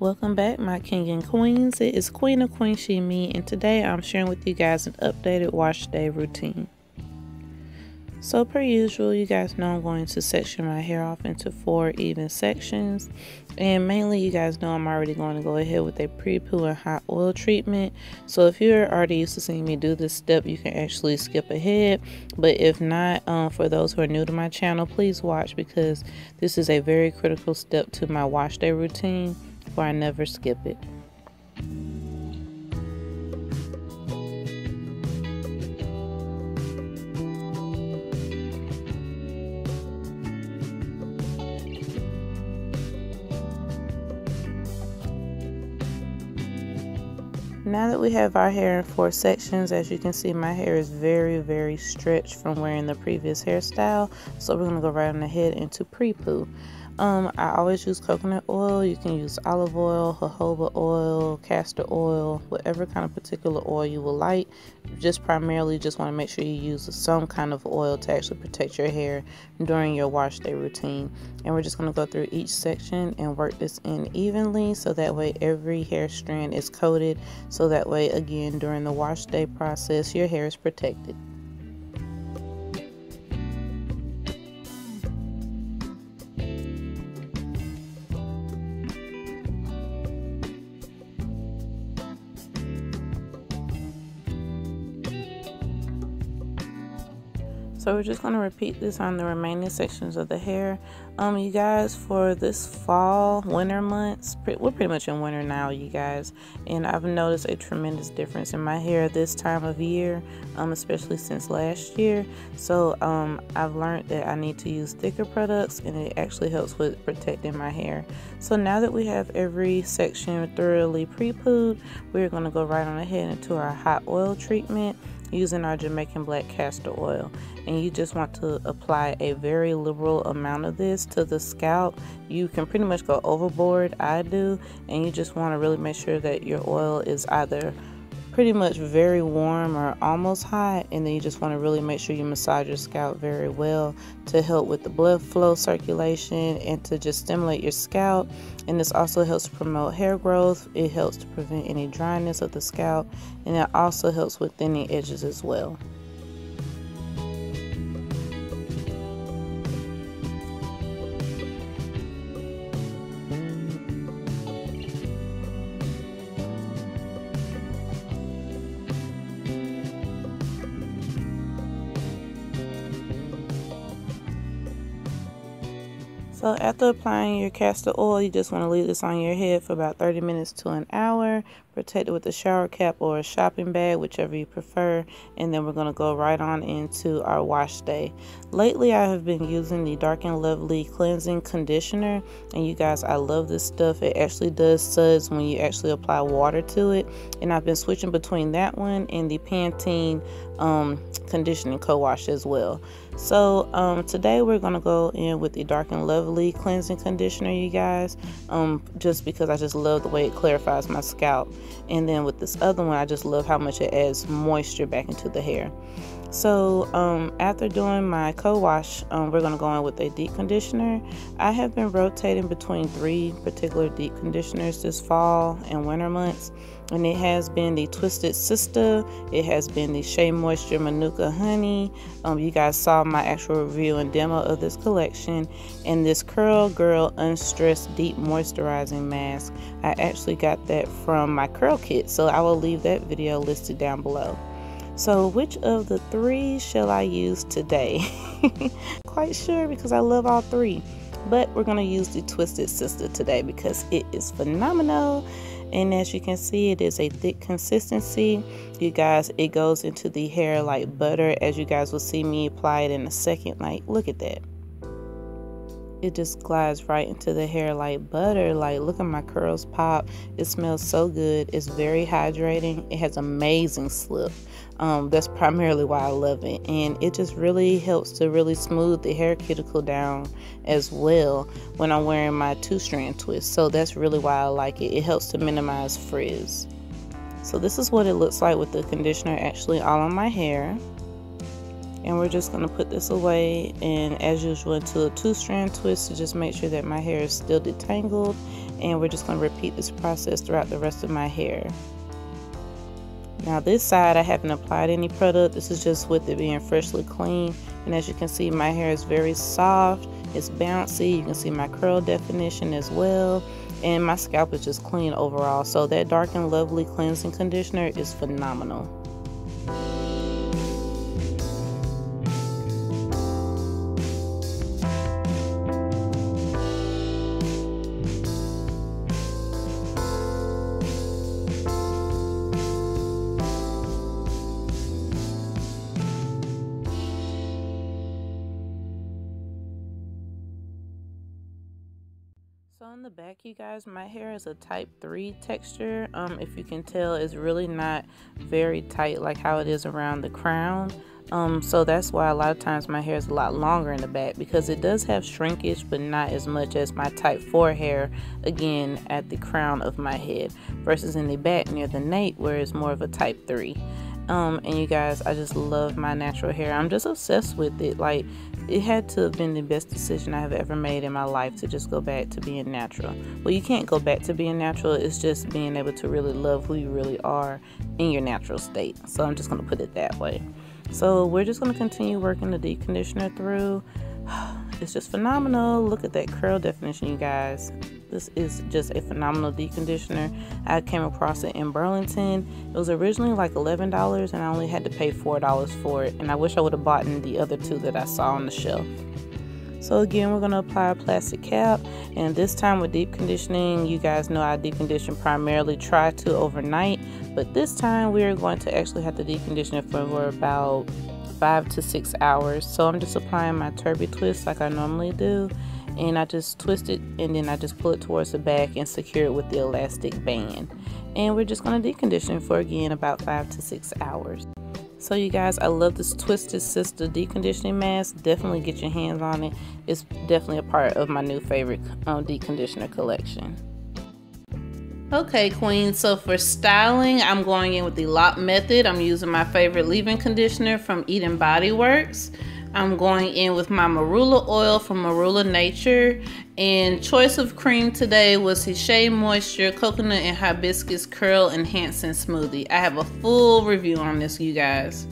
Welcome back, my king and queens. It is Queen of Queen Shee Mee, and today I'm sharing with you guys an updated wash day routine. So, per usual, you guys know I'm going to section my hair off into four even sections, and mainly, you guys know I'm already going to go ahead with a pre poo and hot oil treatment. So, if you're already used to seeing me do this step, you can actually skip ahead. But if not, um, for those who are new to my channel, please watch because this is a very critical step to my wash day routine I never skip it. Now that we have our hair in four sections, as you can see, my hair is very, very stretched from wearing the previous hairstyle. So we're going to go right on ahead into pre-poo. Um, I always use coconut oil. You can use olive oil, jojoba oil, castor oil, whatever kind of particular oil you will like. Just primarily just want to make sure you use some kind of oil to actually protect your hair during your wash day routine. And we're just going to go through each section and work this in evenly so that way every hair strand is coated. So that way, again, during the wash day process, your hair is protected. So we're just going to repeat this on the remaining sections of the hair. Um, you guys, for this fall, winter months, we're pretty much in winter now, you guys. And I've noticed a tremendous difference in my hair this time of year, um, especially since last year. So um, I've learned that I need to use thicker products and it actually helps with protecting my hair. So now that we have every section thoroughly pre-pooed, we're going to go right on ahead into our hot oil treatment using our Jamaican black castor oil. And you just want to apply a very liberal amount of this to the scalp. You can pretty much go overboard I do. And you just want to really make sure that your oil is either pretty much very warm or almost hot and then you just want to really make sure you massage your scalp very well to help with the blood flow circulation and to just stimulate your scalp. And this also helps to promote hair growth. It helps to prevent any dryness of the scalp and it also helps with thinning edges as well So after applying your castor oil, you just want to leave this on your head for about 30 minutes to an hour. Protect it with a shower cap or a shopping bag, whichever you prefer. And then we're going to go right on into our wash day. Lately, I have been using the Dark and Lovely Cleansing Conditioner. And you guys, I love this stuff. It actually does suds when you actually apply water to it. And I've been switching between that one and the Pantene um, conditioning co-wash as well. So um, today we're gonna go in with the Dark and Lovely cleansing conditioner, you guys. Um, just because I just love the way it clarifies my scalp, and then with this other one, I just love how much it adds moisture back into the hair. So um, after doing my co-wash, um, we're going to go in with a deep conditioner. I have been rotating between three particular deep conditioners this fall and winter months. And it has been the Twisted Sista. It has been the Shea Moisture Manuka Honey. Um, you guys saw my actual review and demo of this collection. And this Curl Girl Unstressed Deep Moisturizing Mask. I actually got that from my curl kit. So I will leave that video listed down below. So, which of the three shall I use today? Quite sure because I love all three. But we're going to use the Twisted Sista today because it is phenomenal. And as you can see, it is a thick consistency. You guys, it goes into the hair like butter. As you guys will see me apply it in a second. Like, look at that it just glides right into the hair like butter like look at my curls pop it smells so good it's very hydrating it has amazing slip um, that's primarily why I love it. And it just really helps to really smooth the hair cuticle down as well when I'm wearing my two strand twist. So that's really why I like it. It helps to minimize frizz. So this is what it looks like with the conditioner actually all on my hair. And we're just going to put this away and as usual into a two strand twist to just make sure that my hair is still detangled. And we're just going to repeat this process throughout the rest of my hair. Now this side I haven't applied any product. This is just with it being freshly clean. And as you can see, my hair is very soft. It's bouncy. You can see my curl definition as well. And my scalp is just clean overall. So that Dark and Lovely cleansing conditioner is phenomenal. So on the back, you guys, my hair is a type 3 texture. Um, if you can tell, it's really not very tight like how it is around the crown. Um, so that's why a lot of times my hair is a lot longer in the back because it does have shrinkage, but not as much as my type 4 hair, again, at the crown of my head, versus in the back near the nape where it's more of a type 3. Um, and you guys, I just love my natural hair. I'm just obsessed with it. Like, it had to have been the best decision I have ever made in my life to just go back to being natural. Well, you can't go back to being natural, it's just being able to really love who you really are in your natural state. So, I'm just going to put it that way. So, we're just going to continue working the deep conditioner through. It's just phenomenal. Look at that curl definition, you guys. This is just a phenomenal deep conditioner. I came across it in Burlington. It was originally like $11 and I only had to pay $4 for it. And I wish I would have bought the other two that I saw on the shelf. So again, we're going to apply a plastic cap. And this time with deep conditioning, you guys know I deep condition primarily try to overnight. But this time we are going to actually have to deep condition it for about five to six hours. So I'm just applying my Turbie Twist like I normally do and I just twist it and then I just pull it towards the back and secure it with the elastic band. And we're just going to decondition for again about five to six hours. So you guys, I love this Twisted Sista deconditioning mask. Definitely get your hands on it. It's definitely a part of my new favorite um, deconditioner collection. Okay, Queen, so for styling, I'm going in with the LOC method. I'm using my favorite leave-in conditioner from Eden Body Works. I'm going in with my marula oil from Marula Nature. And choice of cream today was the Shea Moisture Coconut and Hibiscus Curl Enhancing Smoothie. I have a full review on this, you guys.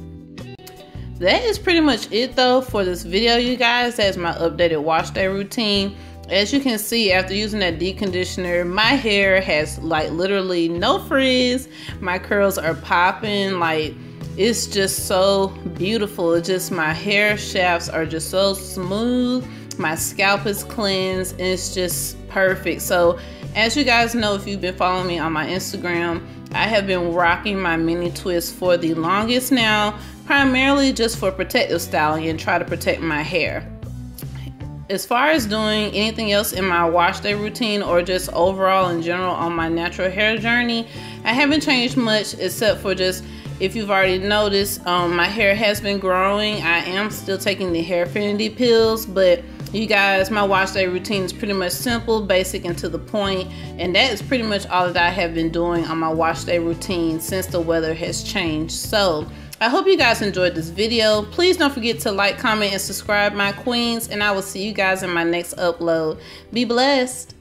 That is pretty much it though for this video, you guys. That's my updated wash day routine. As you can see, after using that deep conditioner, my hair has like literally no frizz. My curls are popping like it's just so beautiful. It's just my hair shafts are just so smooth. My scalp is cleansed and it's just perfect. So as you guys know, if you've been following me on my Instagram, I have been rocking my mini twist for the longest now, primarily just for protective styling and try to protect my hair. As far as doing anything else in my wash day routine or just overall in general on my natural hair journey, I haven't changed much except for just if you've already noticed, um, my hair has been growing. I am still taking the Hairfinity pills, but you guys, my wash day routine is pretty much simple, basic, and to the point. And that is pretty much all that I have been doing on my wash day routine since the weather has changed. So, I hope you guys enjoyed this video. Please don't forget to like, comment, and subscribe, my queens. And I will see you guys in my next upload. Be blessed.